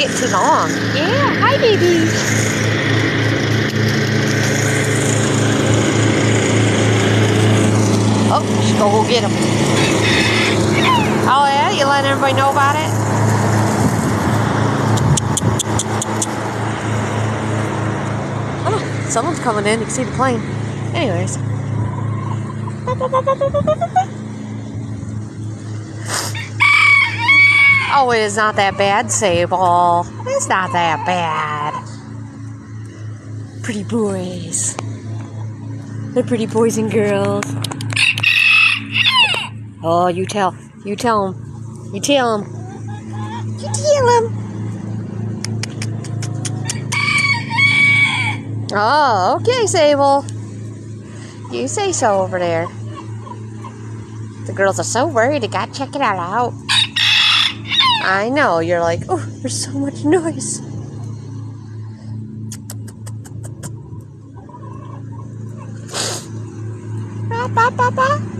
getting too long. Yeah, hi, baby. Oh, should go go get him. Oh yeah, you letting everybody know about it? Oh, someone's coming in. You can see the plane. Anyways. Oh, it is not that bad, Sable. It's not that bad. Pretty boys. They're pretty boys and girls. Oh, you tell. You tell them. You tell them. You tell them. Oh, okay, Sable. You say so over there. The girls are so worried. They gotta check it out. I know. You're like, oh, there's so much noise. Ba, ba, ba.